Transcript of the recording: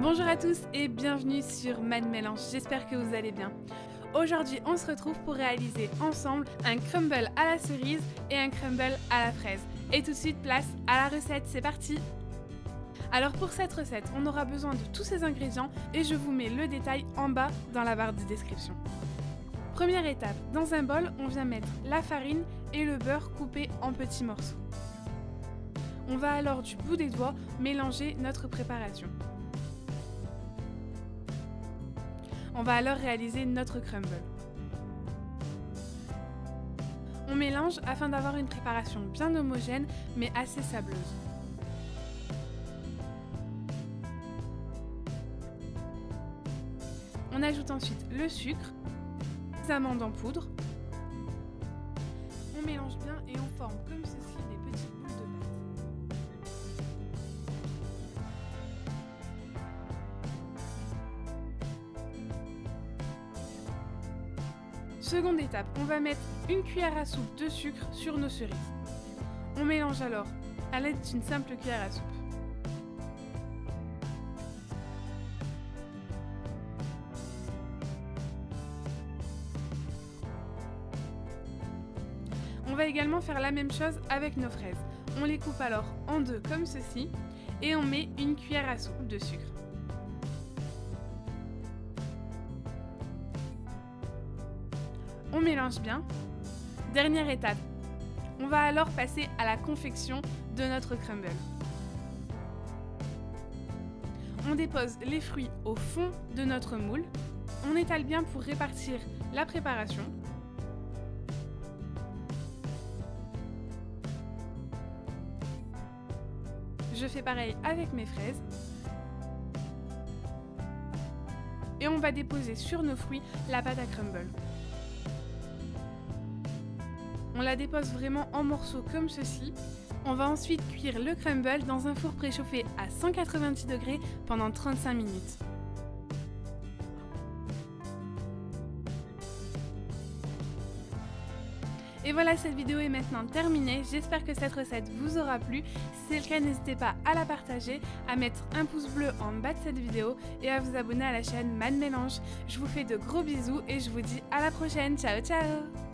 Bonjour à tous et bienvenue sur Mad Mélange, j'espère que vous allez bien. Aujourd'hui on se retrouve pour réaliser ensemble un crumble à la cerise et un crumble à la fraise. Et tout de suite place à la recette, c'est parti alors pour cette recette, on aura besoin de tous ces ingrédients et je vous mets le détail en bas dans la barre de description. Première étape, dans un bol, on vient mettre la farine et le beurre coupé en petits morceaux. On va alors du bout des doigts mélanger notre préparation. On va alors réaliser notre crumble. On mélange afin d'avoir une préparation bien homogène mais assez sableuse. On ajoute ensuite le sucre, amandes en poudre. On mélange bien et on forme comme ceci des Seconde étape, on va mettre une cuillère à soupe de sucre sur nos cerises. On mélange alors à l'aide d'une simple cuillère à soupe. On va également faire la même chose avec nos fraises. On les coupe alors en deux comme ceci et on met une cuillère à soupe de sucre. On mélange bien. Dernière étape. On va alors passer à la confection de notre crumble. On dépose les fruits au fond de notre moule. On étale bien pour répartir la préparation. Je fais pareil avec mes fraises. Et on va déposer sur nos fruits la pâte à crumble. On la dépose vraiment en morceaux comme ceci. On va ensuite cuire le crumble dans un four préchauffé à 190 degrés pendant 35 minutes. Et voilà, cette vidéo est maintenant terminée. J'espère que cette recette vous aura plu. Si c'est le cas, n'hésitez pas à la partager, à mettre un pouce bleu en bas de cette vidéo et à vous abonner à la chaîne Mad Mélange. Je vous fais de gros bisous et je vous dis à la prochaine. Ciao ciao